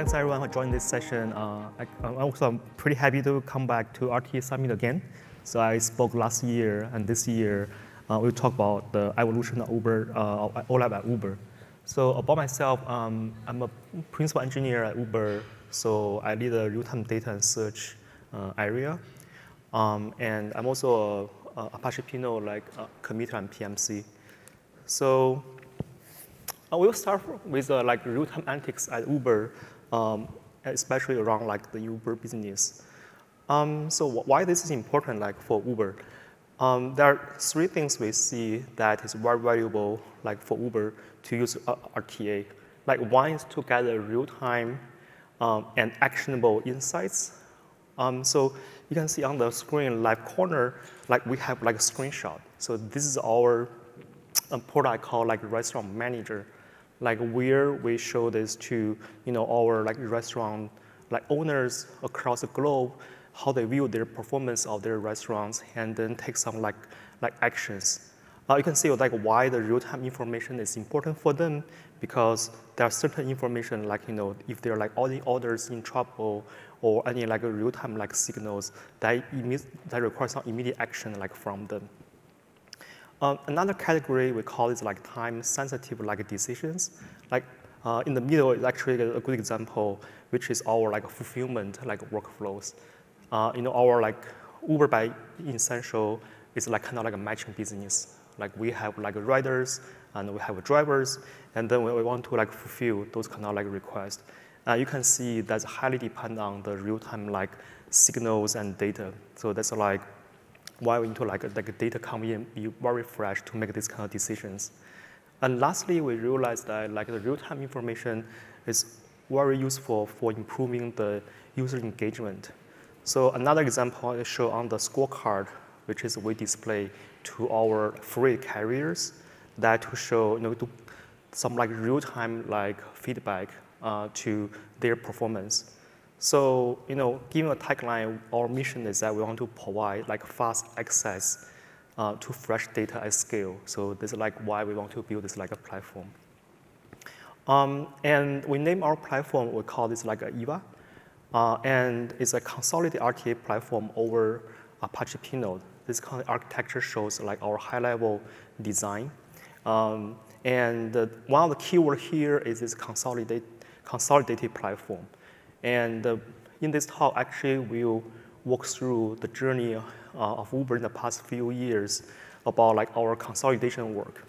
thanks everyone for joining this session. Uh, I, am also pretty happy to come back to RTA Summit again. So I spoke last year and this year uh, we'll talk about the evolution of Uber, uh, OLAP at Uber. So about myself, um, I'm a principal engineer at Uber. So I lead the real-time data and search uh, area. Um, and I'm also a, a Apache Pinot like uh, committer and PMC. So uh, we'll start with uh, like real-time antics at Uber, um, especially around like the Uber business. Um, so why this is important like for Uber? Um, there are three things we see that is very valuable like for Uber to use RTA. Like one is to gather real-time um, and actionable insights. Um, so you can see on the screen left corner, like we have like a screenshot. So this is our um, product called like Restaurant Manager like where we show this to you know our like restaurant like owners across the globe, how they view their performance of their restaurants, and then take some like like actions. Uh, you can see like why the real-time information is important for them because there are certain information like you know if there are like all the orders in trouble or any like real-time like signals that that require some immediate action like from them. Uh, another category we call is like time-sensitive like decisions. Like uh, in the middle is actually a good example, which is our like fulfillment like workflows. Uh, you know, our like Uber by Essential is like kind of like a matching business. Like we have like riders and we have drivers, and then we, we want to like fulfill those kind of like requests. Uh, you can see that's highly depend on the real-time like signals and data. So that's like why we need to like, like data come in, be very fresh to make these kind of decisions. And lastly, we realized that like the real-time information is very useful for improving the user engagement. So another example is shown on the scorecard, which is we display to our freight carriers that to show you know, to some like real-time like feedback uh, to their performance. So, you know, given a tagline, our mission is that we want to provide like fast access uh, to fresh data at scale. So this is like why we want to build this like a platform. Um, and we name our platform, we call this like a EVA. Uh, and it's a consolidated RTA platform over Apache Pinot. This kind of architecture shows like our high level design. Um, and uh, one of the keyword here is this consolidated platform. And uh, in this talk, actually, we'll walk through the journey uh, of Uber in the past few years about like our consolidation work.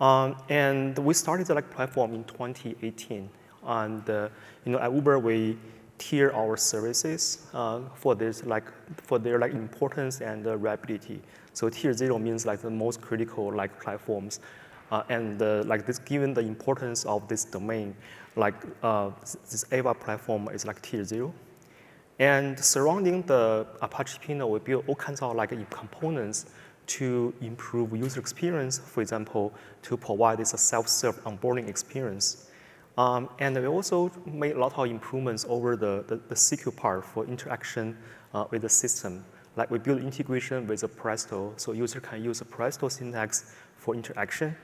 Um, and we started the like platform in 2018. And uh, you know, at Uber, we tier our services uh, for this like for their like importance and uh, reliability. So tier zero means like the most critical like platforms, uh, and uh, like this given the importance of this domain, like uh, this Ava platform is like tier zero. And surrounding the Apache Pinot, we build all kinds of like components to improve user experience, for example, to provide this self-serve onboarding experience. Um, and we also made a lot of improvements over the, the, the SQL part for interaction uh, with the system. Like we build integration with the Presto, so user can use the Presto syntax for interaction.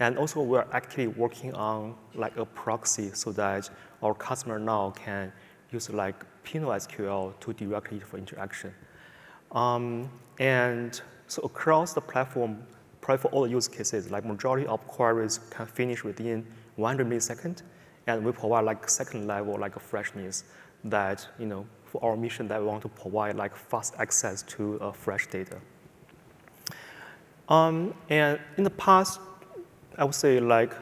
And also we're actually working on like a proxy so that our customer now can use like Pinot SQL to directly for interaction. Um, and so across the platform, probably for all the use cases, like majority of queries can finish within 100 milliseconds, and we provide like second level like a freshness that, you know, for our mission that we want to provide like fast access to uh, fresh data. Um, and in the past I would say like,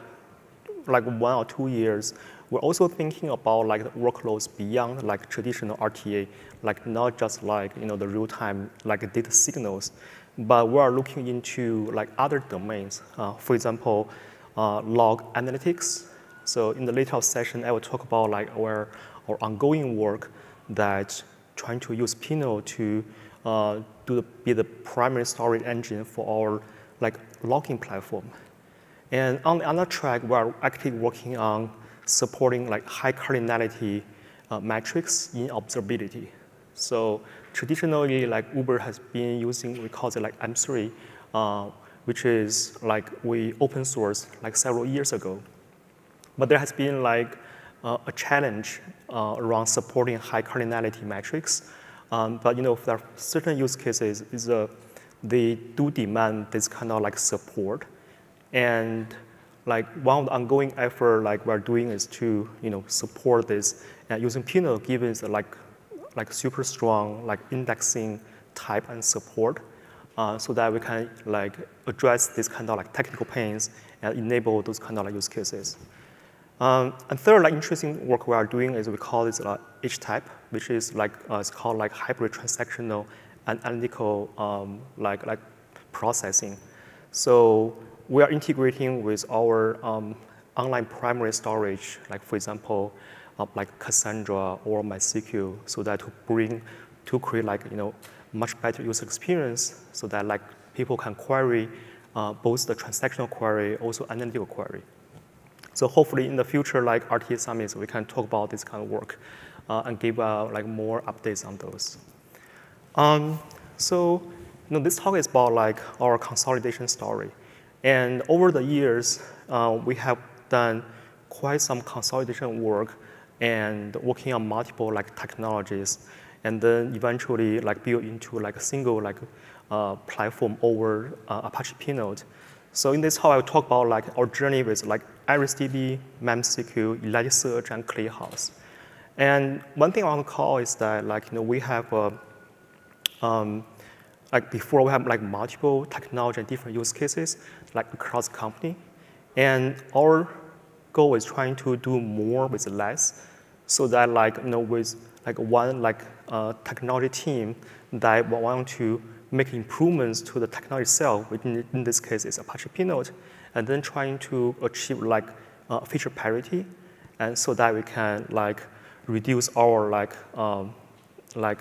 like one or two years, we're also thinking about like workloads beyond like traditional RTA, like not just like you know the real-time like data signals, but we are looking into like other domains. Uh, for example, uh, log analytics. So in the later session, I will talk about like our, our ongoing work that trying to use Pinot to uh, do the, be the primary storage engine for our like logging platform. And on the other track, we're actively working on supporting like high cardinality uh, metrics in observability. So traditionally, like Uber has been using, we call it like M3, uh, which is like we open source like several years ago. But there has been like uh, a challenge uh, around supporting high cardinality metrics. Um, but you know, are certain use cases is uh, they do demand this kind of like support. And like one of the ongoing effort like we're doing is to you know support this using Pinot given like like super strong like indexing type and support uh, so that we can like address this kind of like technical pains and enable those kind of like use cases. Um, and third, like interesting work we are doing is we call this uh, HTAP, which is like uh, it's called like hybrid transactional and analytical um, like like processing. So we are integrating with our um, online primary storage, like for example, uh, like Cassandra or MySQL, so that to bring to create like you know much better user experience, so that like people can query uh, both the transactional query, also analytical query. So hopefully in the future, like RTA summits, we can talk about this kind of work uh, and give uh, like more updates on those. Um, so you know, this talk is about like our consolidation story. And over the years, uh, we have done quite some consolidation work and working on multiple like technologies, and then eventually like build into like a single like uh, platform over uh, Apache Pinot. So in this talk, I'll talk about like our journey with like AresDB, MemSQL, Elasticsearch, and ClickHouse. And one thing I want to call is that like you know we have a um, like before we have like multiple technology and different use cases like across company. And our goal is trying to do more with less so that like, you know, with like one like uh, technology team that want to make improvements to the technology itself, which in, this case is Apache Pinot, and then trying to achieve like uh, feature parity, and so that we can like reduce our like um, like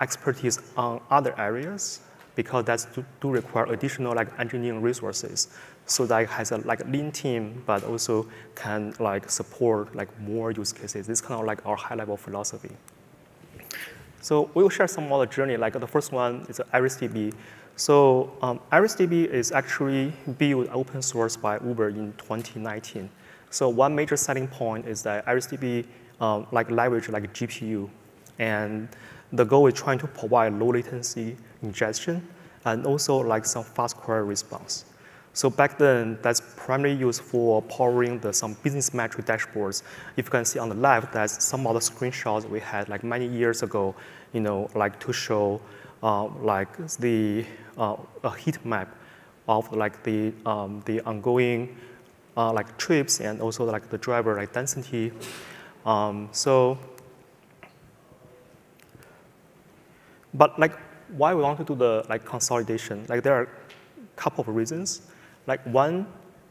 expertise on other areas because that do, do, require additional like engineering resources. So that has a like lean team, but also can like support like more use cases. This is kind of like our high level philosophy. So we will share some more the journey. Like the first one is AresDB. So um, AresDB is actually built open source by Uber in 2019. So one major selling point is that AresDB um, like leverage like GPU, and the goal is trying to provide low latency ingestion and also like some fast query response. So back then, that's primarily used for powering the, some business metric dashboards. If you can see on the left, that's some of the screenshots we had like many years ago, you know, like to show uh, like the uh, a heat map of like the um, the ongoing uh, like trips and also like the driver like density. Um, so But like, why we want to do the like consolidation? Like, there are a couple of reasons. Like, one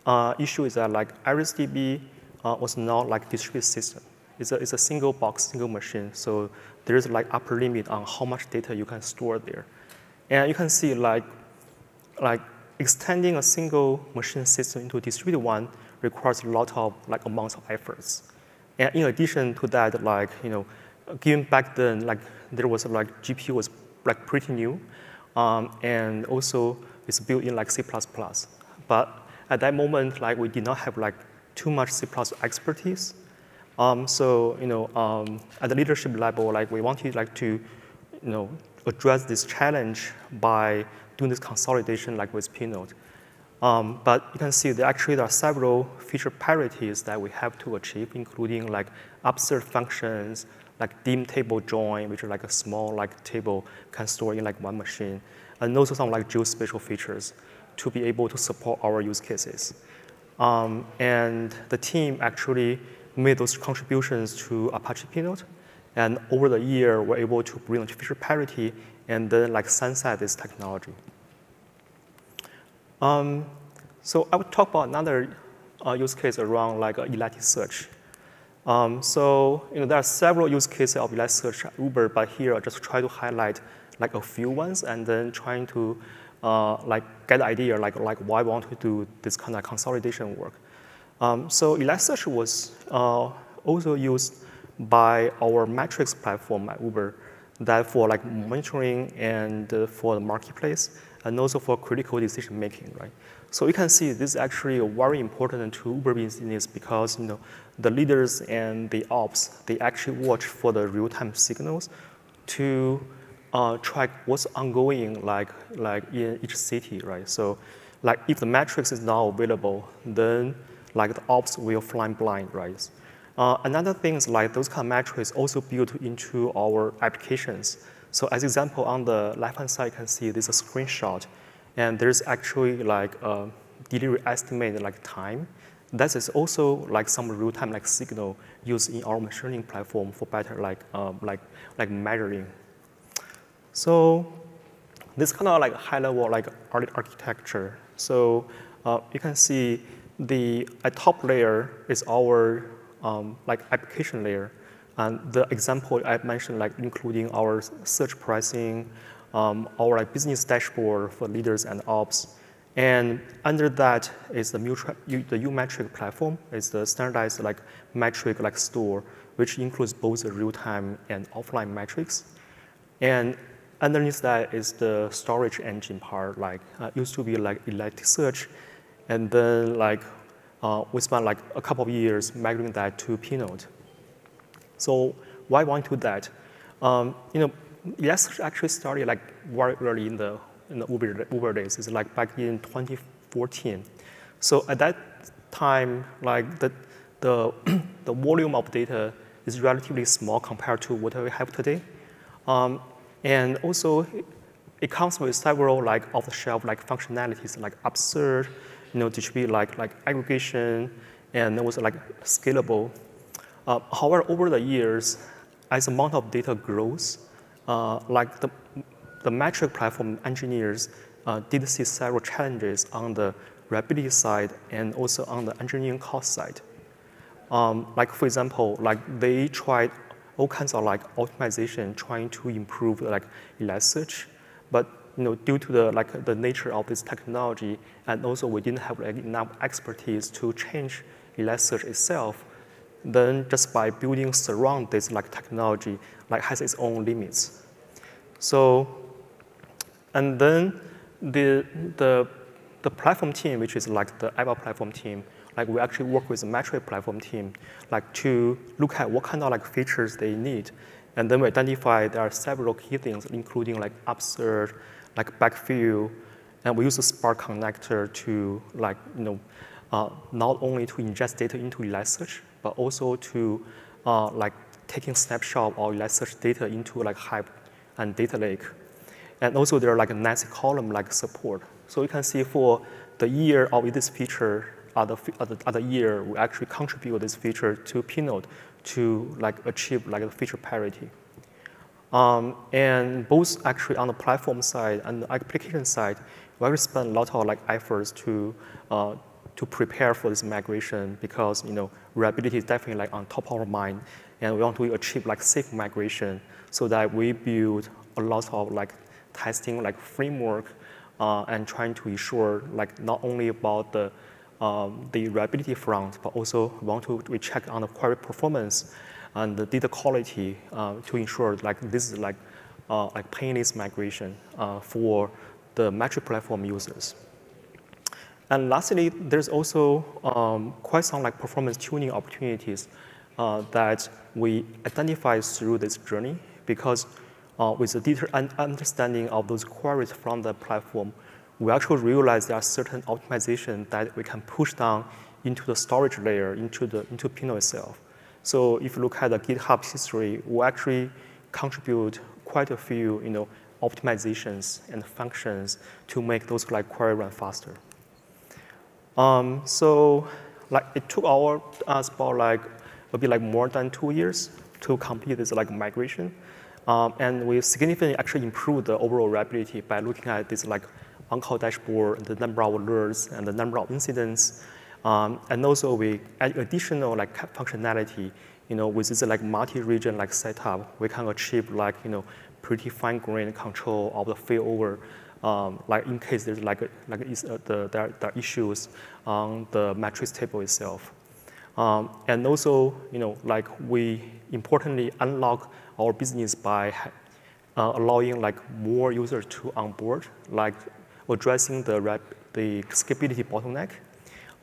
uh, issue is that like AresDB uh, was not like distributed system. It's a, it's a single box, single machine. So there is like upper limit on how much data you can store there. And you can see like, like extending a single machine system into a distributed one requires a lot of like amounts of efforts. And in addition to that, like, you know, given back then, like there was like GPU was like pretty new, um, and also it's built in like C++. But at that moment, like we did not have like too much C++ expertise. Um, so you know, um, at the leadership level, like we wanted like to, you know, address this challenge by doing this consolidation like with Pinot. Um, but you can see that actually there are several feature parities that we have to achieve, including like upsert functions, like dim table join, which is like a small like table can store in like one machine, and also some like geospatial features to be able to support our use cases. Um, and the team actually made those contributions to Apache Pinot, and over the year, we're able to bring feature parity and then like sunset this technology. Um, so I would talk about another uh, use case around like uh, Elasticsearch. Um, so you know, there are several use cases of Elasticsearch at Uber, but here I just try to highlight like a few ones and then trying to uh, like get the idea like, like why we want to do this kind of consolidation work. Um, so Elasticsearch was uh, also used by our metrics platform at Uber. that for like monitoring and uh, for the marketplace, and also for critical decision making, right? So you can see this is actually very important to Uber business because you know the leaders and the ops they actually watch for the real-time signals to uh, track what's ongoing like like in each city, right? So like if the metrics is not available, then like the ops will fly blind, right? Uh, another thing is like those kind of metrics also built into our applications. So as example, on the left-hand side, you can see this is a screenshot, and there's actually like a delivery estimate like time. That is also like some real-time like signal used in our machine learning platform for better like um, like like measuring. So this kind of like high-level like architecture. So uh, you can see the top layer is our um, like application layer. And the example I mentioned, like including our surge pricing, um, our business dashboard for leaders and ops. And under that is the, the U-metric platform. It's the standardized like metric like store, which includes both the real-time and offline metrics. And underneath that is the storage engine part, like uh, used to be like Elasticsearch, and then like uh, we spent like a couple of years migrating that to Pinot. So why want to that? Um, you know, Elasticsearch actually started like very early in the, in the Uber, Uber days. It's like back in 2014. So at that time, like the, the, the volume of data is relatively small compared to what we have today. Um, and also, it comes with several like off-the-shelf like functionalities like Upsert, you know, distribute like, like aggregation and also like scalable. Uh, however, over the years, as the amount of data grows, like the, the metric platform engineers uh, did see several challenges on the reliability side and also on the engineering cost side. Um, like for example, like they tried all kinds of like optimization trying to improve like Elasticsearch, but you know, due to the, like, the nature of this technology, and also we didn't have like, enough expertise to change Elasticsearch itself, then just by building surround this like technology, like has its own limits. So, and then the, the, the platform team, which is like the Ava platform team, like we actually work with the metric platform team, like to look at what kind of like features they need. And then we identify there are several key things, including like Upsert, like backfill, and we use the Spark connector to like, you know, uh, not only to ingest data into Elasticsearch, but also to uh, like taking snapshot of Elasticsearch data into like Hive and Data Lake. And also there are like a nested column like support. So you can see for the year of this feature, other, other, other year, we actually contribute this feature to Pinot to like achieve like feature parity. Um, and both actually on the platform side and the application side, we spend a lot of like efforts to uh, to prepare for this migration because you know reliability is definitely like on top of our mind, and we want to achieve like safe migration so that we build a lot of like testing like framework uh, and trying to ensure like not only about the um, the reliability front, but also want to we check on the query performance and the data quality uh, to ensure like this is like uh, like painless migration uh, for the metric platform users. And lastly, there's also um, quite some like performance tuning opportunities uh, that we identify through this journey because uh, with the detailed understanding of those queries from the platform, we actually realize there are certain optimization that we can push down into the storage layer, into the into Pinot itself. So if you look at the GitHub history, we actually contribute quite a few, you know, optimizations and functions to make those like query run faster. Um, so like it took our, us about like maybe like more than two years to complete this like migration. Um, and we significantly actually improved the overall reliability by looking at this like on-call dashboard, the number of alerts, and the number of incidents, um, and also we add additional like functionality, you know, with this like multi-region like setup, we can achieve like, you know, pretty fine-grained control of the failover, um, like in case there's like, like uh, the, issues on the matrix table itself. Um, and also, you know, like we importantly unlock our business by uh, allowing like more users to onboard, like addressing the, the scalability bottleneck.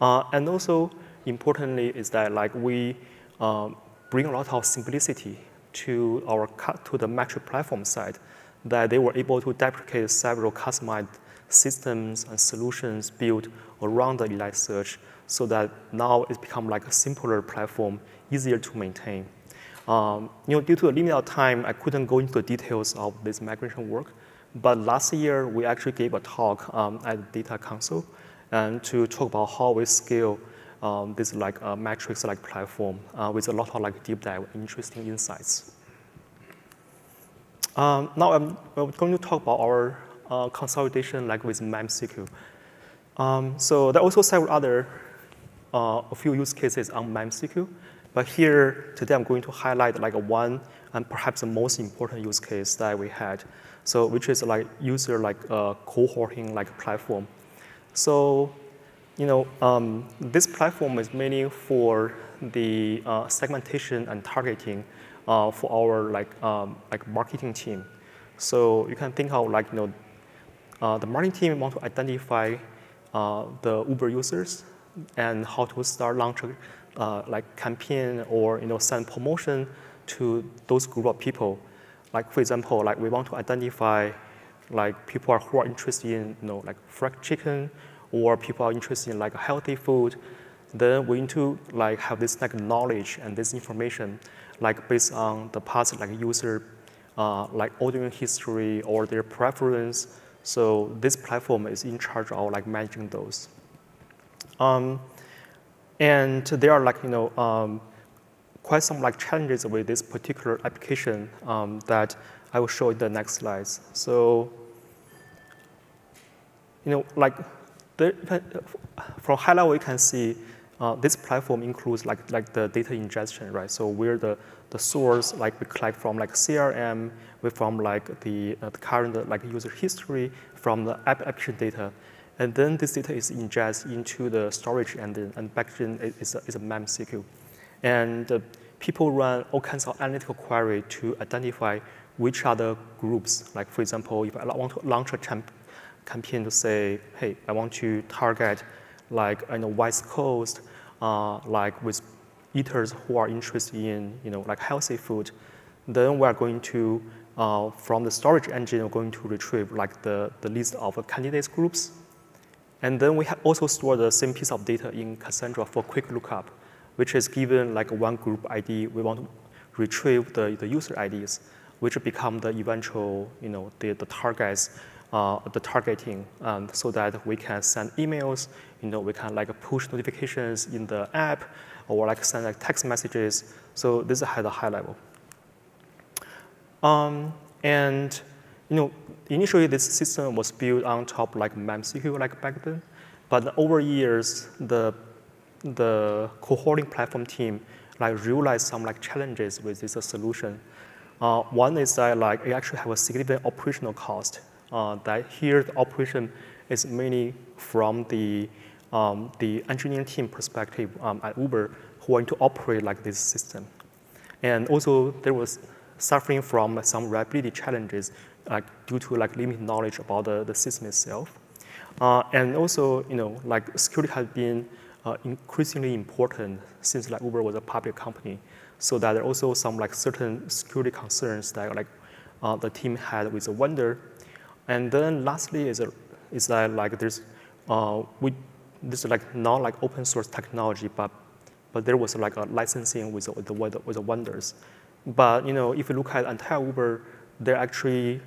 Uh, and also, importantly, is that like we um, bring a lot of simplicity to our cut to the metric platform side, that they were able to deprecate several customized systems and solutions built around the Elasticsearch so that now it's become like a simpler platform, easier to maintain. Um, you know, due to the limited of time, I couldn't go into the details of this migration work. But last year, we actually gave a talk um, at Data Council and to talk about how we scale um, this like uh, metrics like platform uh, with a lot of like deep dive, interesting insights. Um, now I'm, I'm, going to talk about our uh, consolidation like with MemSQL. Um, so there are also several other, uh, a few use cases on MemSQL. But here, today I'm going to highlight like one and perhaps the most important use case that we had. So which is like user like uh, cohorting like platform. So, you know, um, this platform is mainly for the uh, segmentation and targeting uh, for our like um, like marketing team. So you can think of like you know, uh, the marketing team want to identify uh, the Uber users and how to start launch uh, like campaign or you know send promotion to those group of people. Like for example, like we want to identify like people who are interested in you know like fried chicken or people are interested in like healthy food. Then we need to like have this like knowledge and this information like based on the past like user uh, like ordering history or their preference. So this platform is in charge of like managing those. Um, and there are like, you know, um, quite some like challenges with this particular application um, that I will show in the next slides. So, you know, like the, from high level, you can see uh, this platform includes like, like the data ingestion, right? So where the, the source, like we collect from like CRM, we from like the, uh, the current like user history from the app application data. And then this data is ingested into the storage and, and backend is a, is a MemSQL. And uh, people run all kinds of analytical query to identify which other groups. Like for example, if I want to launch a campaign to say, hey, I want to target like you the West Coast, uh, like with eaters who are interested in you know, like healthy food, then we are going to, uh, from the storage engine, we're going to retrieve like the, the list of candidates groups and then we also store the same piece of data in Cassandra for quick lookup, which is given like one group ID. We want to retrieve the, the user IDs, which become the eventual, you know, the, the targets, uh, the targeting, um, so that we can send emails, you know, we can like push notifications in the app, or like send like text messages. So this is at a high level. Um, and you know, initially this system was built on top like MemSQL like back then, but over years the the cohorting platform team like realized some like challenges with this solution. Uh, one is that like it actually have a significant operational cost. Uh, that here the operation is mainly from the um, the engineering team perspective um, at Uber who want to operate like this system. And also there was suffering from some reliability challenges like due to like limited knowledge about the, the system itself. Uh, and also, you know, like security has been uh, increasingly important since like Uber was a public company. So that there are also some like certain security concerns that like uh, the team had with the vendor. And then lastly is, a, is that like there's, uh, we, this is like not like open source technology, but, but there was like a licensing with the, with the, vendors. But you know, if you look at entire Uber, there are actually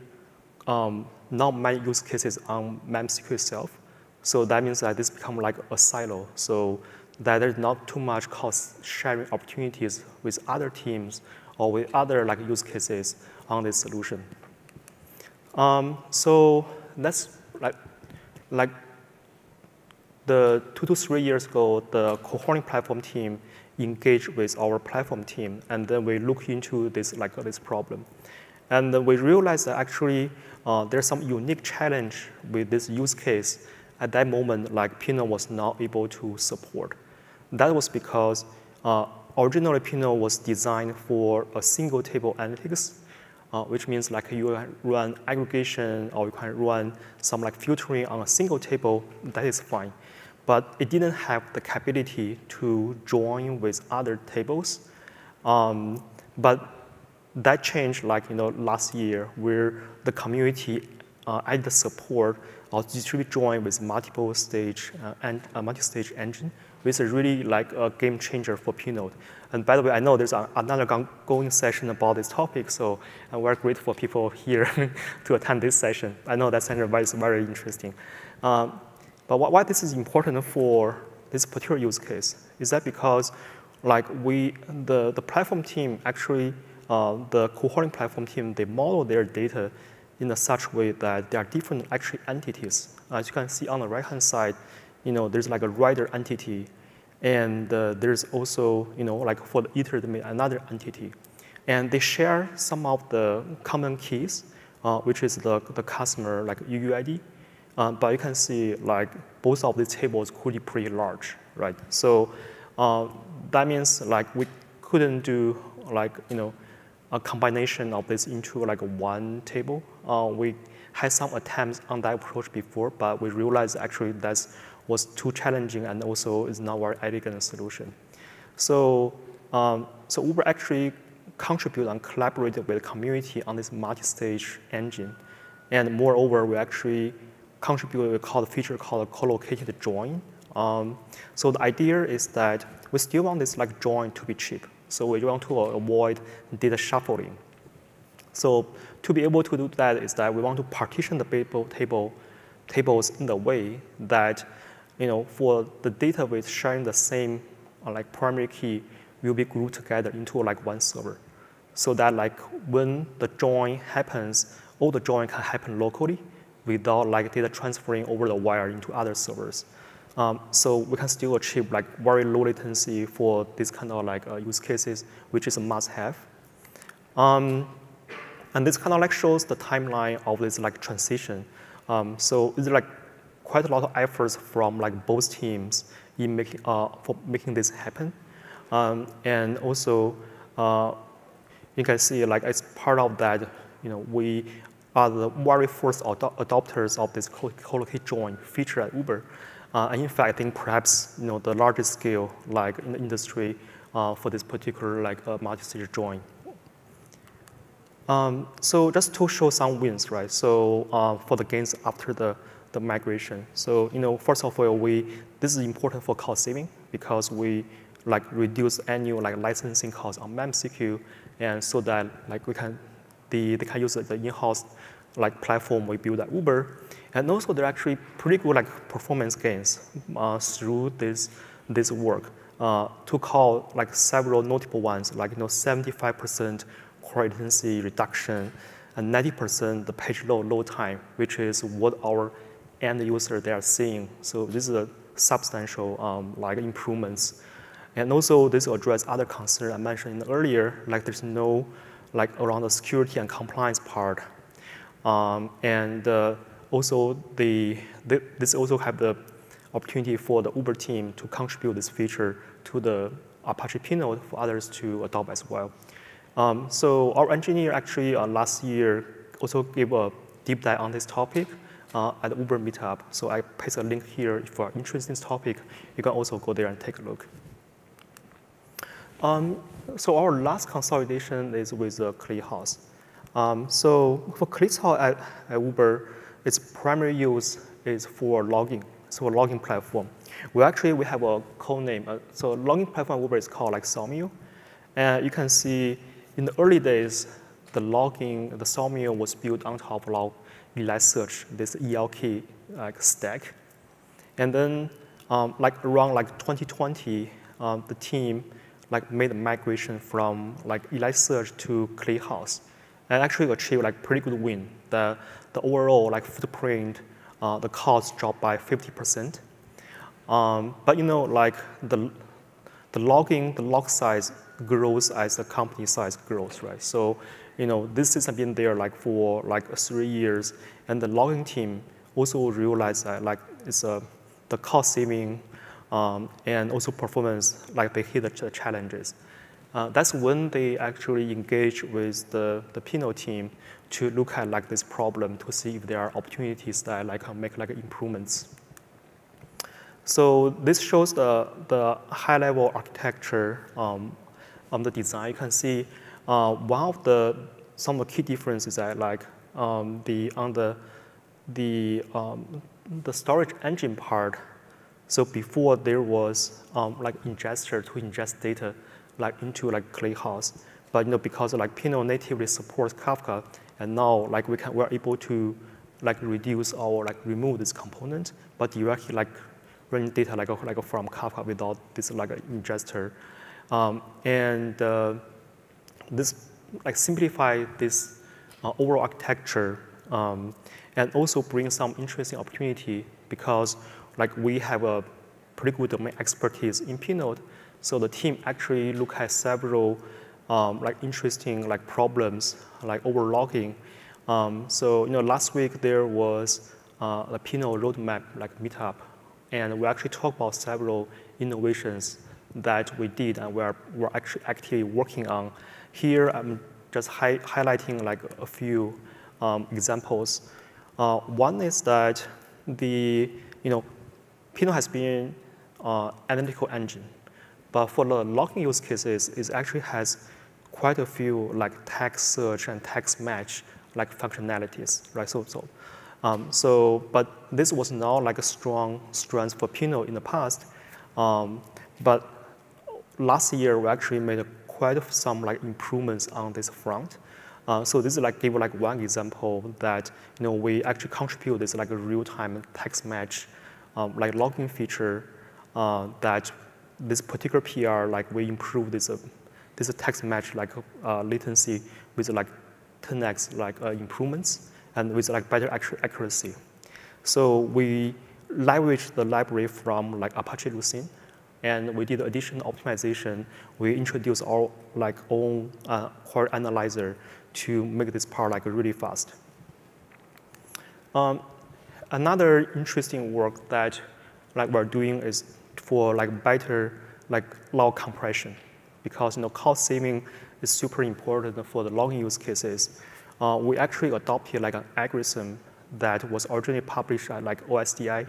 um, not many use cases on MemSQL itself. So that means that this become like a silo. So that there's not too much cost sharing opportunities with other teams or with other like use cases on this solution. Um, so that's like, like the two to three years ago, the cohorting platform team engaged with our platform team, and then we look into this like this problem. And we realized that actually uh, there's some unique challenge with this use case at that moment like Pinot was not able to support. That was because uh, originally Pinot was designed for a single table analytics, uh, which means like you run aggregation or you can run some like filtering on a single table, that is fine. But it didn't have the capability to join with other tables. Um, but that changed like you know last year where the community uh, added support or distributed join with multiple stage uh, and a multi-stage engine, which is really like a game changer for Pinot. And by the way, I know there's a, another going session about this topic, so I'm very grateful for people here to attend this session. I know that session is very interesting. Um, but why this is important for this particular use case is that because like we, the, the platform team actually, uh, the cohorting platform team, they model their data in a such way that there are different actually entities. As you can see on the right-hand side, you know, there's like a rider entity, and uh, there's also, you know, like for the eater, another entity. And they share some of the common keys, uh, which is the, the customer like UUID. Uh, but you can see like both of these tables could be pretty large, right? So uh, that means like we couldn't do like, you know, a combination of this into like one table. Uh, we had some attempts on that approach before, but we realized actually that was too challenging and also is not a very elegant solution. So, um, so Uber actually contributed and collaborated with the community on this multi-stage engine. And moreover, we actually contributed a called feature called co-located join. Um, so the idea is that we still want this like join to be cheap. So we want to avoid data shuffling. So to be able to do that is that we want to partition the table, table tables in the way that, you know, for the data with sharing the same uh, like primary key will be grouped together into like one server. So that like when the join happens, all the join can happen locally without like data transferring over the wire into other servers. Um, so we can still achieve like very low latency for this kind of like uh, use cases, which is a must-have. Um, and this kind of like shows the timeline of this like transition. Um, so it's like quite a lot of efforts from like both teams in making uh, for making this happen. Um, and also, uh, you can see like as part of that, you know, we are the very first adopters of this co-locate join feature at Uber. Uh, and in fact, I think perhaps you know, the largest scale like in the industry uh, for this particular like uh, multi-stage join. Um, so just to show some wins, right? So uh, for the gains after the, the migration. So you know, first of all, we this is important for cost saving because we like reduce annual like licensing costs on MemSQL, and so that like we can the they can use the in-house like platform we build at Uber, and also there are actually pretty good like performance gains uh, through this, this work. Uh, to call like several notable ones, like you know 75% core latency reduction and 90% the page load load time, which is what our end user they are seeing. So this is a substantial um, like improvements. And also this address other concerns I mentioned earlier, like there's no like around the security and compliance part. Um, and uh, also the, the, this also have the opportunity for the Uber team to contribute this feature to the Apache Pinot for others to adopt as well. Um, so our engineer actually uh, last year also gave a deep dive on this topic uh, at Uber meetup. So I paste a link here if you are interested in this topic. You can also go there and take a look. Um, so our last consolidation is with uh. Um, so for ClickHouse at, at Uber, its primary use is for logging, so a logging platform. We actually we have a code name. Uh, so logging platform Uber is called like Sawmill. And you can see in the early days, the logging, the Sawmill was built on top of Elasticsearch, this ELK like stack. And then um, like around like 2020, um, the team like made a migration from like Elasticsearch to ClickHouse and actually achieved like pretty good win. The the overall like footprint, uh, the cost dropped by 50%. Um, but you know, like the, the logging, the log size grows as the company size grows, right? So, you know, this has been there like for like three years, and the logging team also realized that like it's a, the cost saving um, and also performance, like they hit the challenges. uh, that's when they actually engage with the, the Pinot team to look at like this problem to see if there are opportunities that like make like improvements. So this shows the, the high level architecture um, on the design. You can see uh, one of the some of the key differences that like um, the on the the um, the storage engine part. So before there was um, like ingester to ingest data like into like ClickHouse, but you know because like Pinot natively supports Kafka, and now like we can we're able to like reduce or like remove this component, but directly like run data like like from Kafka without this like ingester, um, and uh, this like simplify this uh, overall architecture um, and also bring some interesting opportunity because like we have a pretty good domain expertise in Pinot. So the team actually look at several um, like interesting like problems like overlogging. Um, so you know last week there was uh, a Pinot roadmap like meetup, and we actually talked about several innovations that we did and we're, we're actually actively working on. Here I'm just hi highlighting like a few um, examples. Uh, one is that the, you know, Pinot has been uh, analytical engine, but for the logging use cases, it actually has quite a few like text search and text match like functionalities, right? So, so, um, so, but this was not like a strong strength for Pinot in the past. Um, but last year, we actually made quite some like improvements on this front. Uh, so this is like give like one example that you know we actually contribute this like a real-time text match um, like logging feature uh, that this particular PR like we improve this uh, this text match like uh, latency with like 10x like uh, improvements and with like better actual accuracy. So we leverage the library from like Apache Lucene and we did additional optimization. We introduced our like own uh, query analyzer to make this part like really fast. Um, another interesting work that like we're doing is for like better like log compression because you know cost saving is super important for the logging use cases. Uh, we actually adopted like an algorithm that was originally published at like OSDI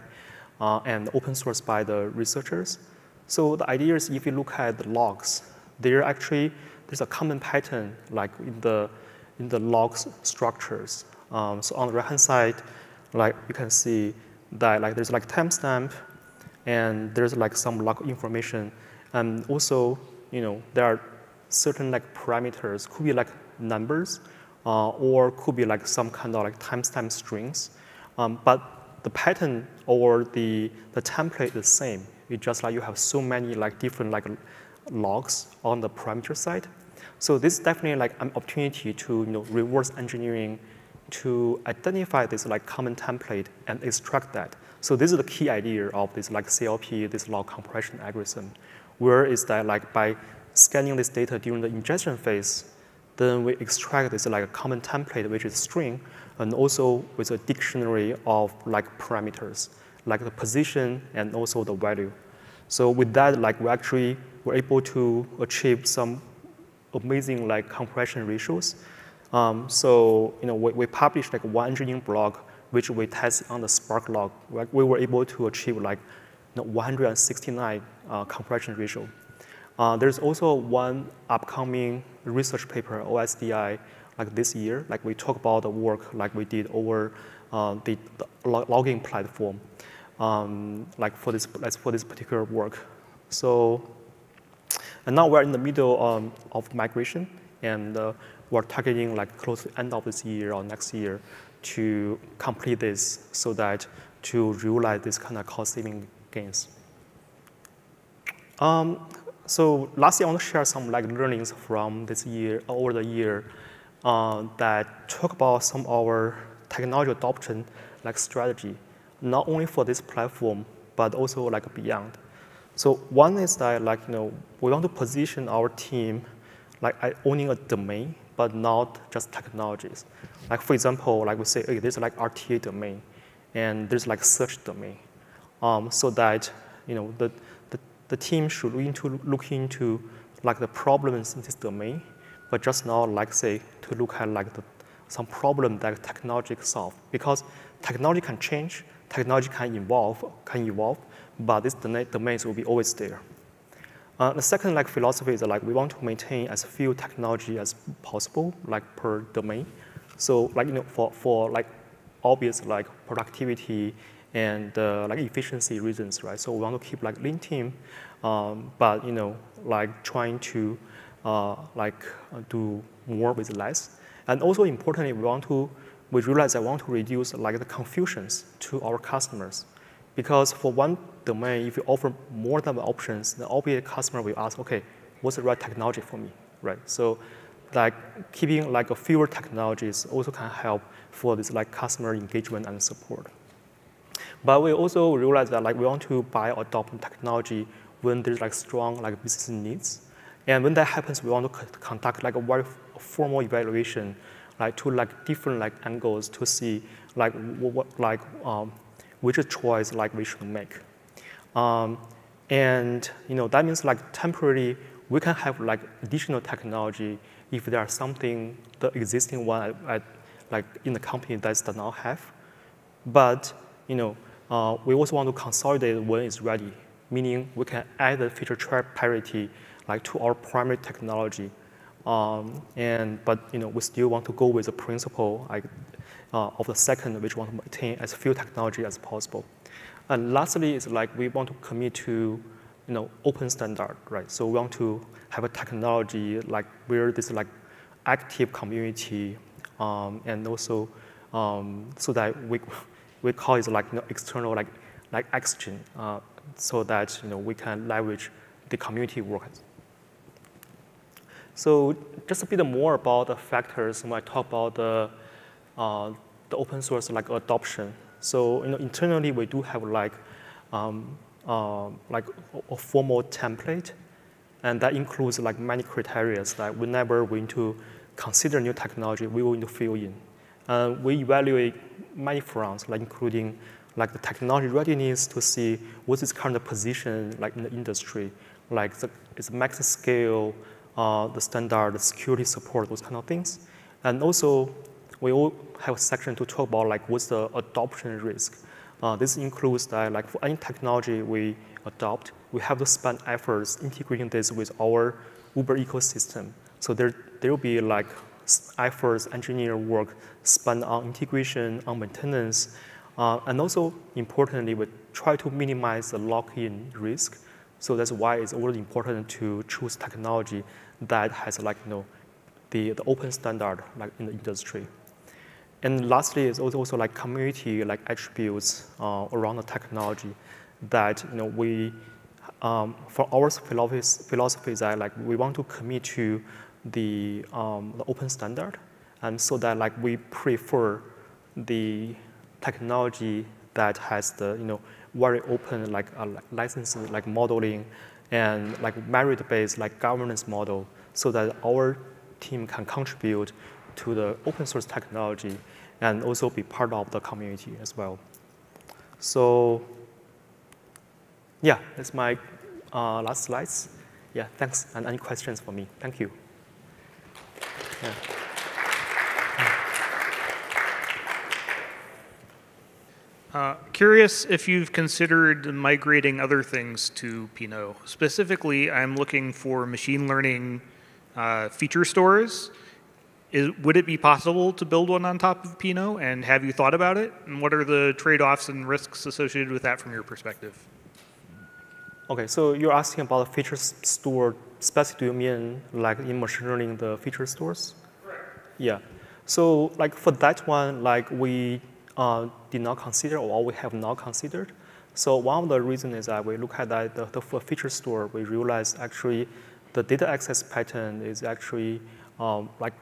uh, and open source by the researchers. So the idea is if you look at the logs, there actually there's a common pattern like in the in the logs structures. Um, so on the right hand side, like you can see that like there's like timestamp, and there's like some log information, and also you know there are certain like parameters could be like numbers, uh, or could be like some kind of like timestamp strings, um, but the pattern or the the template is the same. It's just like you have so many like different like logs on the parameter side. So this is definitely like an opportunity to you know, reverse engineering to identify this like common template and extract that. So this is the key idea of this like CLP, this log compression algorithm, where is that like by scanning this data during the ingestion phase, then we extract this like a common template, which is string, and also with a dictionary of like parameters, like the position and also the value. So with that, like we actually were able to achieve some amazing like compression ratios. Um, so you know, we, we published like one engineering blog which we tested on the Spark log. We were able to achieve like you know, 169 uh, compression ratio. Uh, there's also one upcoming research paper, OSDI, like this year. Like we talk about the work like we did over uh, the, the, logging platform, um, like for this, like for this particular work. So and now we're in the middle um, of migration, and uh, we're targeting like close to end of this year or next year to complete this so that to realize this kind of cost saving gains. Um, so lastly, I want to share some like learnings from this year, over the year, uh, that talk about some of our technology adoption like strategy, not only for this platform, but also like beyond. So one is that like, you know, we want to position our team like owning a domain, but not just technologies. Like for example, like we say, hey, there's like RTA domain, and there's like search domain, um, so that you know the, the, the team should look into, look into like the problems in this domain, but just now, like say, to look at like the, some problem that technology solve. Because technology can change, technology can evolve, can evolve, but this domains will be always there. Uh, the second like philosophy is like we want to maintain as few technology as possible, like per domain. So like you know for, for like obvious like productivity and uh, like efficiency reasons, right? So we want to keep like lean team, um, but you know like trying to uh, like uh, do more with less. And also importantly, we want to we realize that we want to reduce like the confusions to our customers. Because for one domain, if you offer more than options, the obvious customer will ask, okay, what's the right technology for me, right? So like keeping like a fewer technologies also can help for this like customer engagement and support. But we also realize that like we want to buy or adopt technology when there's like strong like business needs. And when that happens, we want to conduct like a very formal evaluation, like to like different like angles to see like what, like um, which choice like we should make. Um, and you know that means like temporarily we can have like additional technology if there are something the existing one at, like in the company that does not have. But you know uh, we also want to consolidate when it's ready, meaning we can add the feature parity like to our primary technology. Um, and but you know we still want to go with the principle like uh, of the second, which want to maintain as few technology as possible. And lastly, is like we want to commit to you know, open standard, right? So we want to have a technology like where this like active community um, and also um, so that we, we call it like you know, external like, like oxygen uh, so that you know, we can leverage the community work. So just a bit more about the factors when I talk about the uh, the open source like adoption. So you know, internally we do have like um, uh, like a, formal template, and that includes like many criteria that whenever we need to consider new technology, we will need to fill in. Uh, we evaluate many fronts, like including like the technology readiness to see what's its current position like in the industry, like the, its max scale, uh, the standard, security support, those kind of things. And also we all have a section to talk about like what's the adoption risk. Uh, this includes that like for any technology we adopt, we have to spend efforts integrating this with our Uber ecosystem. So there, there will be like efforts, engineer work spent on integration, on maintenance, uh, and also importantly, we try to minimize the lock-in risk. So that's why it's really important to choose technology that has like you know the, the open standard like in the industry. And lastly, is also like community like attributes uh, around the technology that you know we um, for our philosophy, philosophy is that like we want to commit to the, um, the open standard, and so that like we prefer the technology that has the you know very open like uh, licensing like modeling and like merit based like governance model, so that our team can contribute to the open source technology and also be part of the community as well. So yeah, that's my uh, last slides. Yeah, thanks. And any questions for me? Thank you. Yeah. Uh, curious if you've considered migrating other things to Pinot. Specifically, I'm looking for machine learning uh, feature stores is, would it be possible to build one on top of Pinot, and have you thought about it? And what are the trade-offs and risks associated with that from your perspective? Okay, so you're asking about the feature store. Specifically, do you mean like in machine learning the feature stores? Correct. Yeah. So like for that one, like we uh, did not consider or we have not considered. So one of the reasons is that we look at that the, the feature store, we realize actually the data access pattern is actually um, like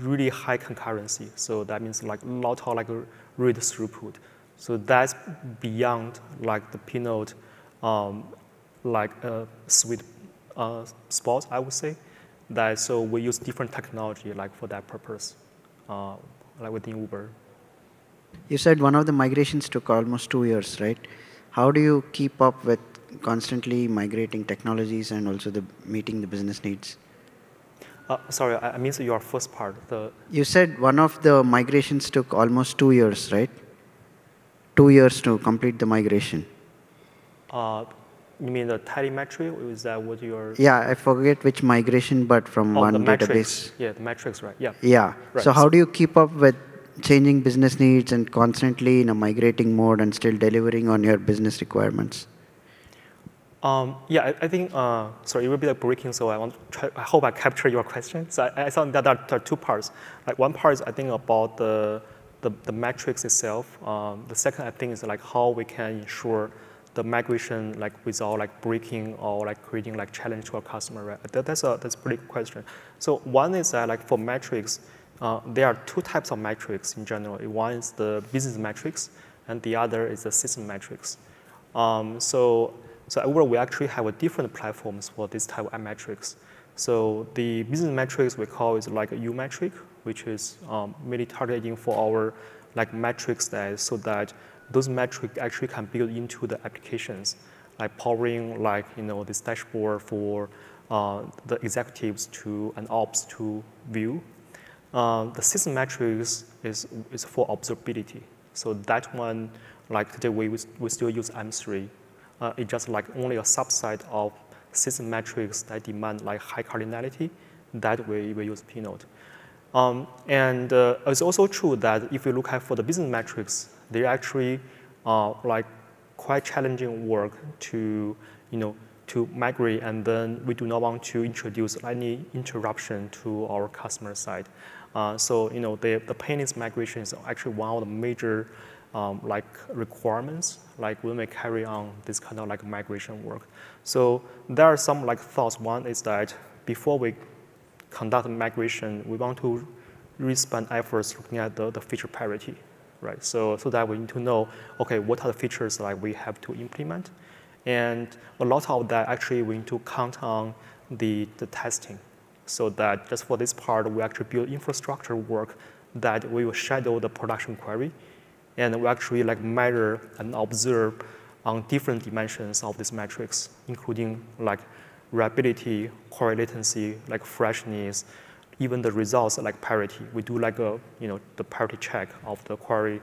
really high concurrency. So that means like a lot of like read throughput. So that's beyond like the Pinot um, like uh, sweet uh, spot, I would say. That so we use different technology like for that purpose, uh, like within Uber. You said one of the migrations took almost two years, right? How do you keep up with constantly migrating technologies and also the meeting the business needs? Uh, sorry, I, I missed your first part. The you said one of the migrations took almost two years, right? Two years to complete the migration. Uh, you mean the telemetry? Is that what you're? Yeah, I forget which migration, but from oh, one the database. Metrics. Yeah, the metrics, right? Yeah. Yeah. Right. So how do you keep up with changing business needs and constantly in a migrating mode and still delivering on your business requirements? Um, yeah, I, I think, uh, sorry, it will be like breaking, so I want try, I hope I capture your question. So I, I thought that there are two parts. Like one part is I think about the, the, the metrics itself. Um, the second I think is like how we can ensure the migration like without like breaking or like creating like challenge to our customer, right? That, that's a that's a pretty good question. So one is that like for metrics, uh, there are two types of metrics in general. One is the business metrics, and the other is the system metrics. Um, so so overall, we actually have a different platforms for this type of metrics. So the business metrics we call is like a uMetric, which is um, mainly targeting for our like metrics that so that those metrics actually can build into the applications, like powering like you know this dashboard for uh, the executives to and ops to view. Uh, the system metrics is, is for observability. So that one, like today we, we still use M3. Uh, it's just like only a subset of system metrics that demand like high cardinality. That way we use Pinot. Um, and uh, it's also true that if you look at for the business metrics, they actually uh, like quite challenging work to, you know, to migrate and then we do not want to introduce any interruption to our customer side. Uh, so, you know, the, the painless migration is actually one of the major um, like requirements, like when we carry on this kind of like migration work. So there are some like thoughts. One is that before we conduct migration, we want to really spend efforts looking at the, the feature parity right? So, so that we need to know, okay, what are the features like we have to implement? And a lot of that actually we need to count on the, the testing. So that just for this part, we actually build infrastructure work that we will shadow the production query. And we actually like measure and observe on different dimensions of these metrics, including like reliability, query latency, like freshness, even the results like parity. We do like a, you know, the parity check of the query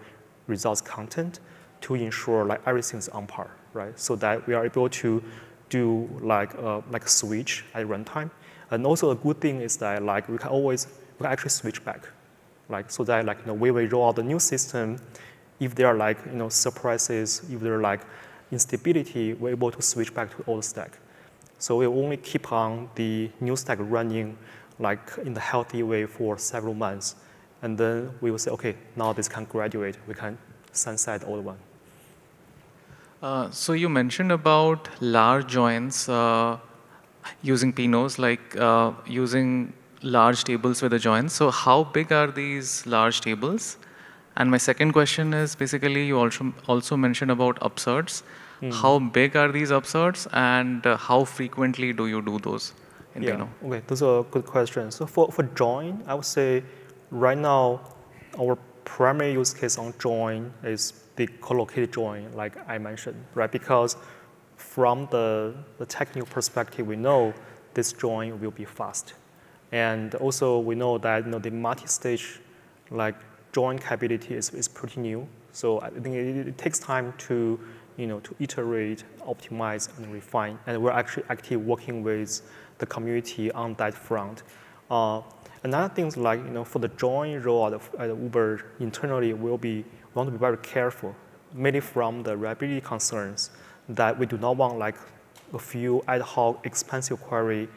results content to ensure like everything's on par, right? So that we are able to do like a, like a switch at runtime. And also a good thing is that like we can always, we can actually switch back. Like so that like, you know, we roll out the new system, if there are like, you know, surprises, if there are like instability, we're able to switch back to old stack. So we only keep on the new stack running like in the healthy way for several months. And then we will say, okay, now this can graduate. We can sunset the old one. Uh, so you mentioned about large joins uh, using Pinoes, like uh, using large tables with the joins. So how big are these large tables? And my second question is basically you also also mentioned about upserts. Mm. How big are these upserts, and uh, how frequently do you do those? in yeah. Pinot? Okay, those are good questions. So for, for join, I would say right now our primary use case on join is the collocated join, like I mentioned, right? Because from the, the technical perspective, we know this join will be fast. And also we know that you know, the multi-stage like join capability is, is pretty new. So I think it, it takes time to you know, to iterate, optimize, and refine. And we're actually actively working with the community on that front. Uh, another thing is like, you know, for the join rollout at Uber internally, we'll be, we want to be very careful, mainly from the reliability concerns that we do not want like a few ad hoc expensive query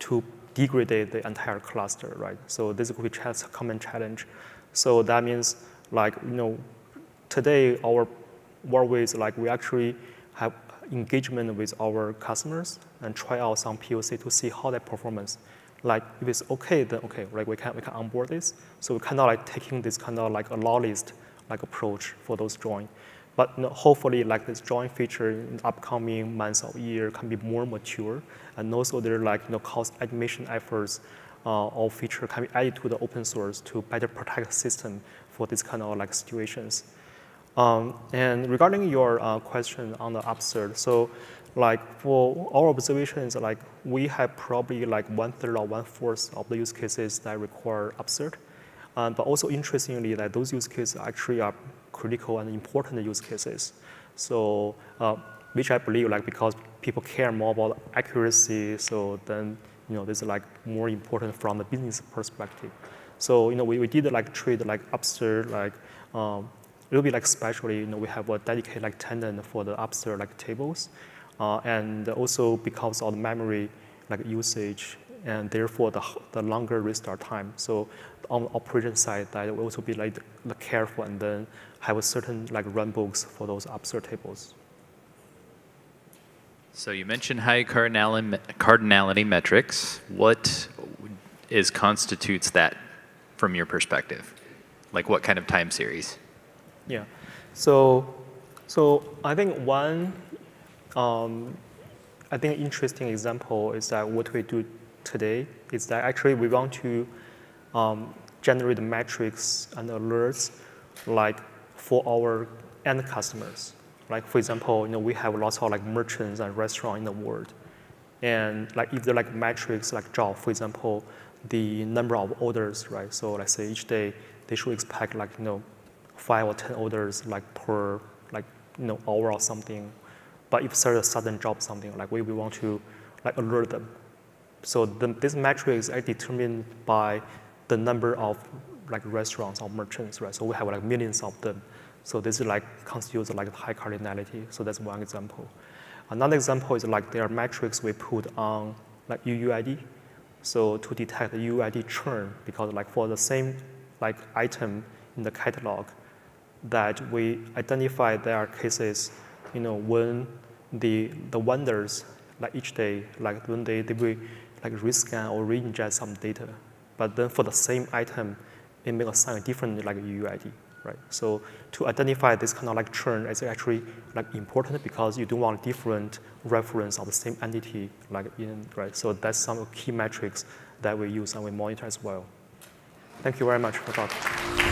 to degrade the entire cluster, right? So this could be a common challenge. So that means like, you know, today our work with like we actually have engagement with our customers and try out some POC to see how that performance. Like if it's okay, then okay, like we can we can onboard this. So we kind of like taking this kind of like allowlist like approach for those join. But you know, hopefully, like this join feature in the upcoming months or year can be more mature, and also there are like you know cost admission efforts uh, of feature can be added to the open source to better protect the system for this kind of like situations. Um, and regarding your uh, question on the upsert, so like for our observations, like we have probably like one third or one fourth of the use cases that require upsert. Um, but also interestingly, that those use cases actually are critical and important use cases. So, uh, which I believe like because people care more about accuracy, so then you know this is like more important from the business perspective. So you know we, we did like treat like upsert like um, it will be like especially you know we have a dedicated like tenant for the upsert like tables, uh, and also because of the memory like usage and therefore the, the longer restart time. So on the operation side, that will also be like the careful and then have a certain like runbooks for those upsert tables. So you mentioned high cardinality, cardinality metrics. What is constitutes that from your perspective? Like what kind of time series? Yeah. So, so I think one, um, I think interesting example is that what we do today is that actually we want to um, generate metrics and alerts like for our end customers. Like for example, you know, we have lots of like merchants and restaurants in the world. And like if they're like metrics like job, for example, the number of orders, right? So let's say each day they should expect like, you know, five or 10 orders like per like, you know, hour or something. But if there's a sudden drop something, like we, we want to like alert them. So the, this metric is determined by the number of like restaurants or merchants, right? So we have like millions of them. So this is like constitutes like high cardinality. So that's one example. Another example is like there are metrics we put on like UUID. So to detect the UUID churn, because like for the same like item in the catalog, that we identify there are cases, you know, when the the vendors like each day, like when they, they will like rescan or re-ingest some data, but then for the same item, it may assign a different like UUID right? So to identify this kind of like churn is actually like important because you don't want different reference of the same entity like in, right? So that's some key metrics that we use and we monitor as well. Thank you very much for talking.